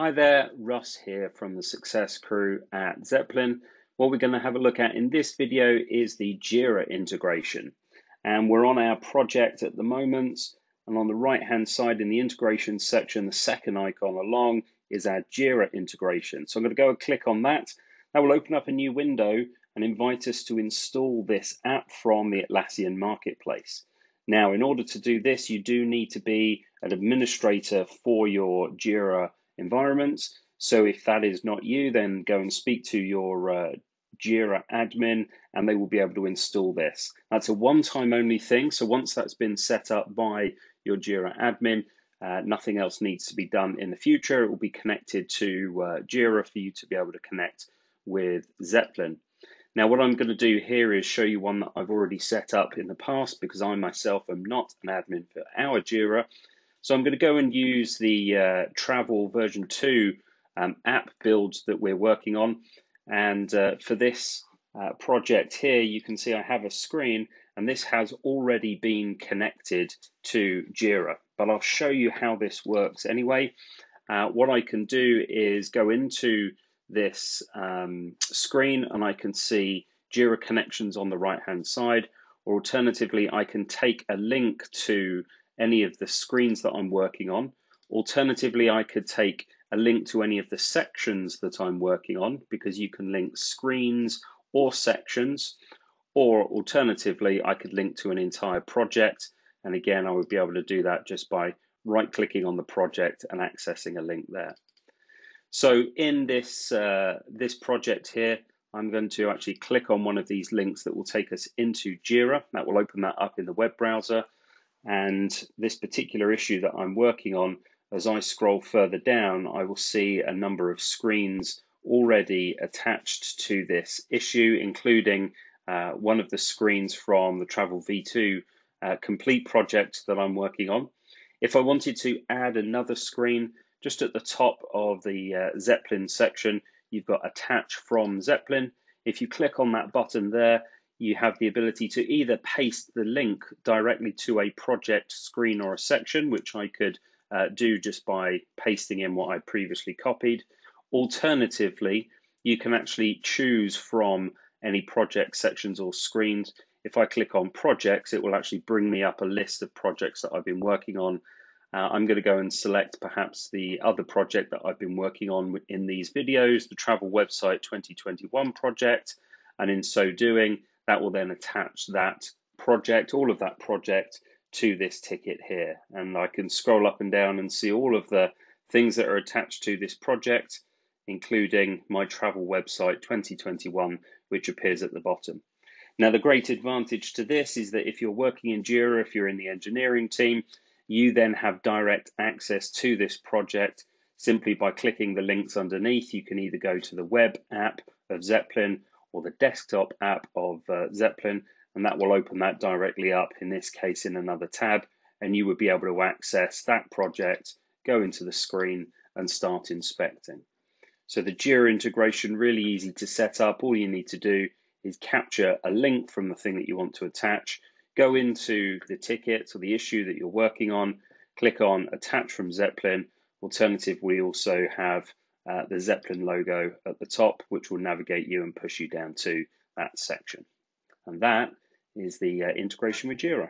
Hi there, Russ here from the Success Crew at Zeplin. What we're going to have a look at in this video is the Jira integration. And we're on our project at the moment. And on the right hand side in the integration section, the second icon along is our Jira integration. So I'm going to go and click on that. That will open up a new window and invite us to install this app from the Atlassian Marketplace. Now, in order to do this, you do need to be an administrator for your Jira environments. So if that is not you, then go and speak to your uh, Jira admin and they will be able to install this. That's a one time only thing. So once that's been set up by your Jira admin, uh, nothing else needs to be done in the future. It will be connected to uh, Jira for you to be able to connect with Zeplin. Now, what I'm going to do here is show you one that I've already set up in the past because I myself am not an admin for our Jira. So I'm going to go and use the uh, Travel version 2 um, app build that we're working on. And uh, for this uh, project here, you can see I have a screen and this has already been connected to Jira. But I'll show you how this works anyway. Uh, what I can do is go into this um, screen and I can see Jira connections on the right hand side. Or alternatively, I can take a link to any of the screens that I'm working on. Alternatively, I could take a link to any of the sections that I'm working on because you can link screens or sections. Or alternatively, I could link to an entire project. And again, I would be able to do that just by right clicking on the project and accessing a link there. So in this, uh, this project here, I'm going to actually click on one of these links that will take us into Jira. That will open that up in the web browser. And this particular issue that I'm working on, as I scroll further down, I will see a number of screens already attached to this issue, including uh, one of the screens from the Travel V2 uh, complete project that I'm working on. If I wanted to add another screen, just at the top of the uh, Zeplin section, you've got attach from Zeplin. If you click on that button there, you have the ability to either paste the link directly to a project screen or a section, which I could uh, do just by pasting in what I previously copied. Alternatively, you can actually choose from any project sections or screens. If I click on projects, it will actually bring me up a list of projects that I've been working on. Uh, I'm going to go and select perhaps the other project that I've been working on in these videos, the Travel Website 2021 project. And in so doing, that will then attach that project, all of that project to this ticket here. And I can scroll up and down and see all of the things that are attached to this project, including my travel website 2021, which appears at the bottom. Now, the great advantage to this is that if you're working in Jira, if you're in the engineering team, you then have direct access to this project simply by clicking the links underneath. You can either go to the web app of Zeplin or the desktop app of uh, Zeplin, and that will open that directly up, in this case in another tab, and you would be able to access that project, go into the screen and start inspecting. So the Jira integration, really easy to set up. All you need to do is capture a link from the thing that you want to attach, go into the ticket or the issue that you're working on, click on attach from Zeplin. Alternative, we also have uh, the Zeplin logo at the top, which will navigate you and push you down to that section. And that is the uh, integration with Jira.